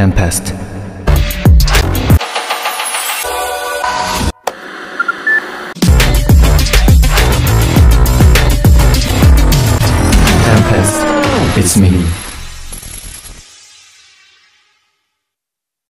Tempest. Tempest, it's me.